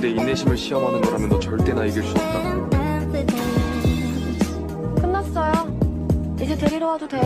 내 인내심을 시험하는 거라면 너 절대 나 이길 수 없다. 끝났어요. 이제 데리러 와도 돼.